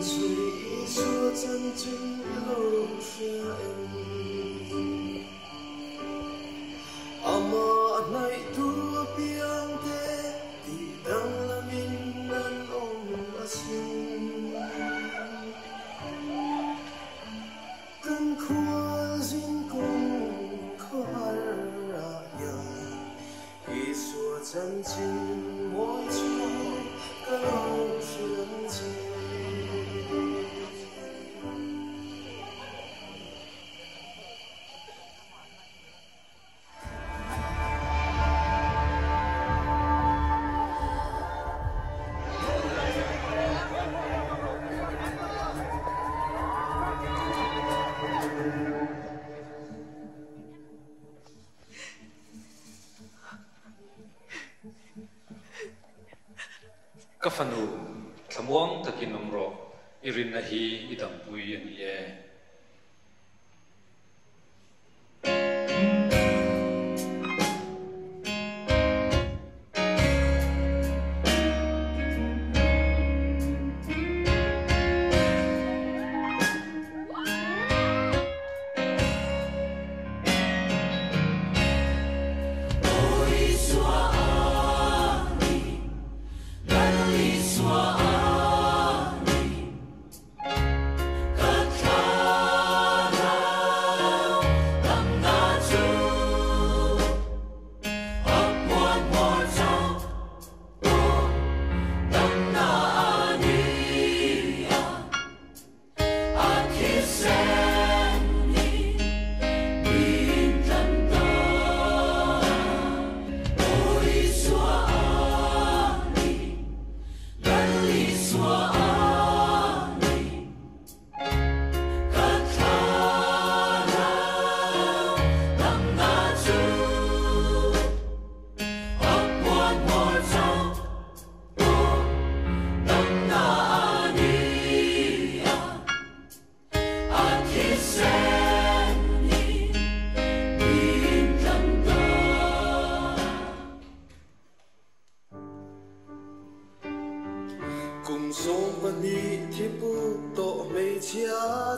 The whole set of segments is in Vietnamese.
谁说真正有谁？阿妈奈多变的，抵挡了命难熬的心。跟宽心共可爱呀，一说真情。fanu thamuang takin amro irin na hi idam pui an ye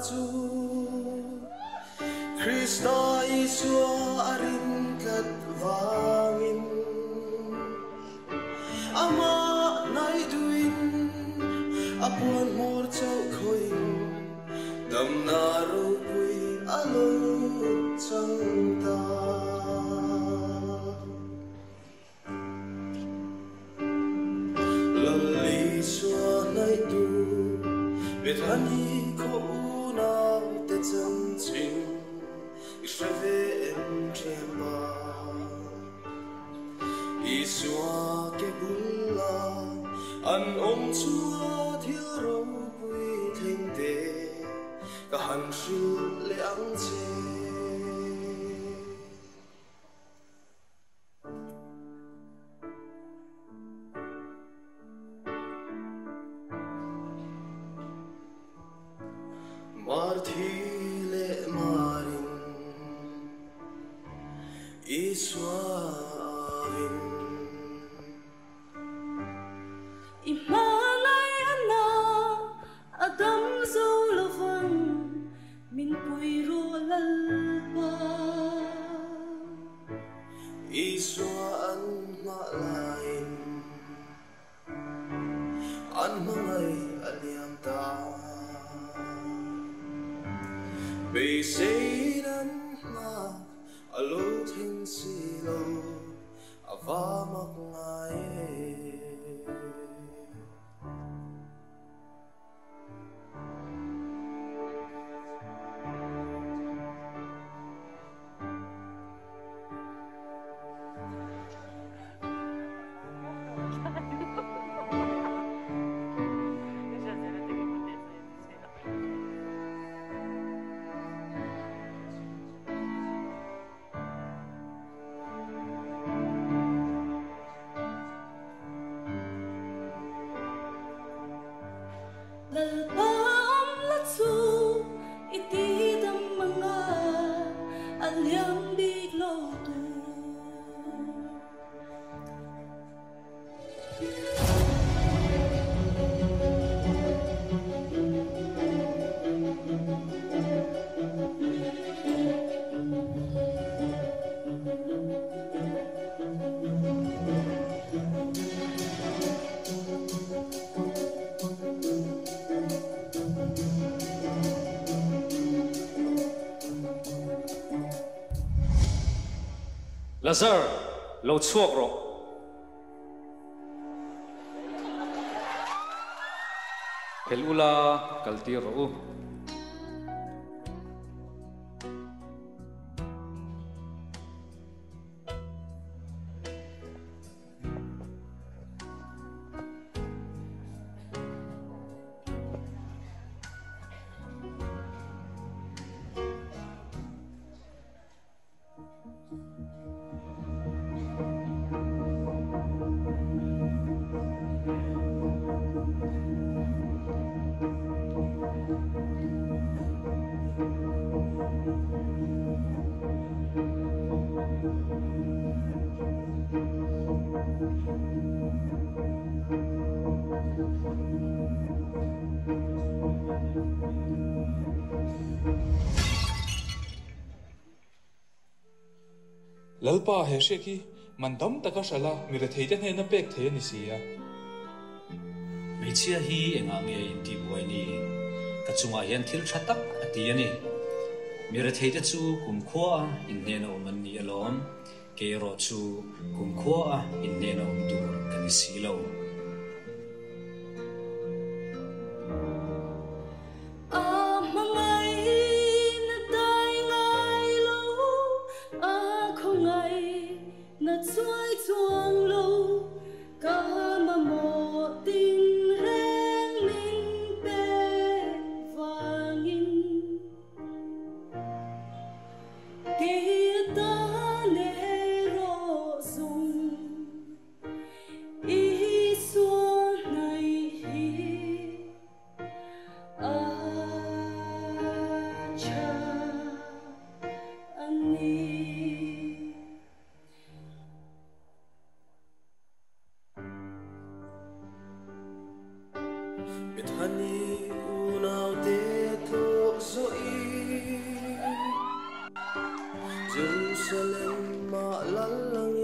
chu Krista Isua arin kat wangin Ama nai duin apuan mor chau khoin Dam na ro pui alo chang ta. Love Lisa night do with honey 含羞谅解。Martile marin, iswa. mây aliantao Bisinan mak alutin silo avamak ngai Lazar, lâu chuộc rồi. Helula, kaltir rồi. Lalpa he she ki man dam taka shala mi ra thei te na pek thei ni sia mi chia hi enga nge in ti boi ni. Ka chunga hian thil tha tak ati ani mi ra thei chu kum khwa in ne no man ni alom ke ro chu kum kho a in ne na um dur kan si lo na chuai chuai Jerusalem, Ma'lalang